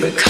because